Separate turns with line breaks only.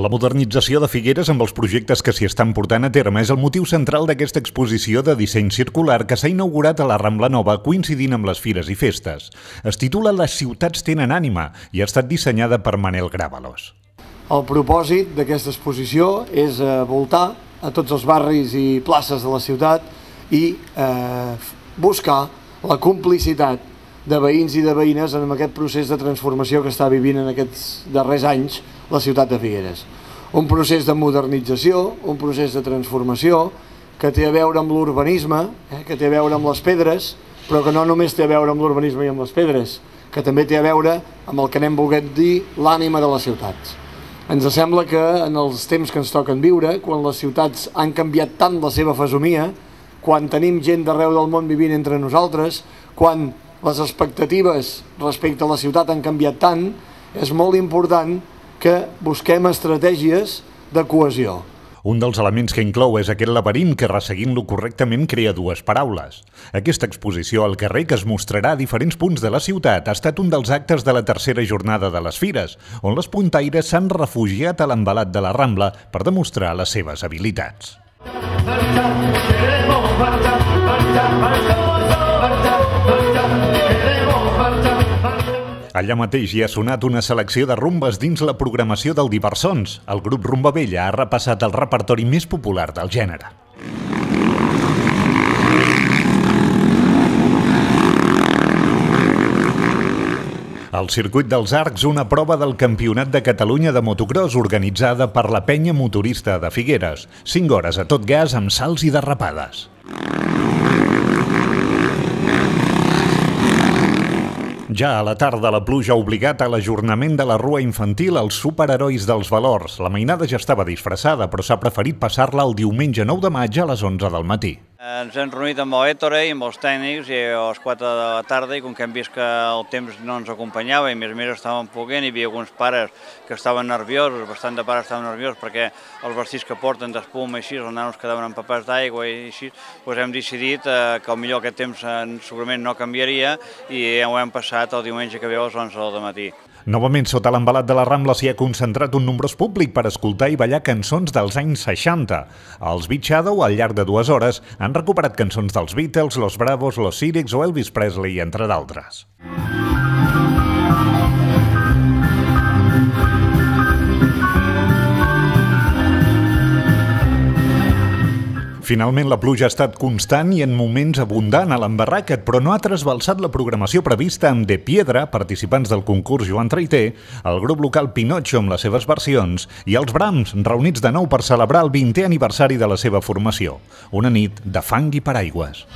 La modernització de Figueres amb els projectes que s'hi estan portant a terme és el motiu central d'aquesta exposició de disseny circular que s'ha inaugurat a la Rambla Nova coincidint amb les fires i festes. Es titula Les ciutats tenen ànima i ha estat dissenyada per Manel Gràvalos.
El propòsit d'aquesta exposició és eh, voltar a tots els barris i places de la ciutat i eh, buscar la complicitat de veïns i de veïnes en aquest procés de transformació que està vivint en aquests darrers anys la ciutat de Figueres. Un procés de modernització, un procés de transformació que té a veure amb l'urbanisme, eh, que té a veure amb les pedres, però que no només té a veure amb l'urbanisme i amb les pedres, que també té a veure amb el que n'hem volgut dir l'ànima de les ciutats. Ens sembla que en els temps que ens toquen viure, quan les ciutats han canviat tant la seva fesomia, quan tenim gent d'arreu del món vivint entre nosaltres, quan les expectatives respecte a la ciutat han canviat tant, és molt important que busquem estratègies de cohesió.
Un dels elements que inclou és aquest laberint que, resseguint-lo correctament, crea dues paraules. Aquesta exposició al carrer, que es mostrarà a diferents punts de la ciutat, ha estat un dels actes de la tercera jornada de les Fires, on les puntaires s'han refugiat a l'embalat de la Rambla per demostrar les seves habilitats. Queremos marchar, marchar, marchar. Allà mateix hi ha sonat una selecció de rumbes dins la programació del Diversons. El grup Rumba Vella ha repassat el repertori més popular del gènere. El Circuit dels Arcs, una prova del Campionat de Catalunya de motocross organitzada per la penya motorista de Figueres. 5 hores a tot gas amb salts i derrapades. Ja a la tarda, la pluja ha obligat a l'ajornament de la rua infantil als superherois dels valors. La mainada ja estava disfressada, però s'ha preferit passar-la el diumenge 9 de maig a les 11 del matí.
Ens hem reunit amb l'Ètore i amb els tècnics i a les 4 de la tarda i com que hem vist que el temps no ens acompanyava i més menys estàvem poguent, hi havia alguns pares que estaven nerviosos, bastant de pares estaven nerviosos perquè els vestits que porten d'espuma i així, els nanos quedaven empapats d'aigua i així, doncs hem decidit eh, que millor aquest temps eh, segurament no canviaria i ho hem passat el diumenge que ve a les 11 del matí.
Novament, sota l'embalat de la Rambla s'hi ha concentrat un nombrós públic per escoltar i ballar cançons dels anys 60. Els Beat Shadow, al llarg de dues hores, han recuperat cançons dels Beatles, Los Bravos, Los Círics o Elvis Presley, entre d'altres. Finalment, la pluja ha estat constant i en moments abundant a l'embarràquet, però no ha trasbalsat la programació prevista amb De Piedra, participants del concurs Joan Traiter, el grup local Pinocho amb les seves versions i els Brams, reunits de nou per celebrar el 20è aniversari de la seva formació. Una nit de fang i paraigües.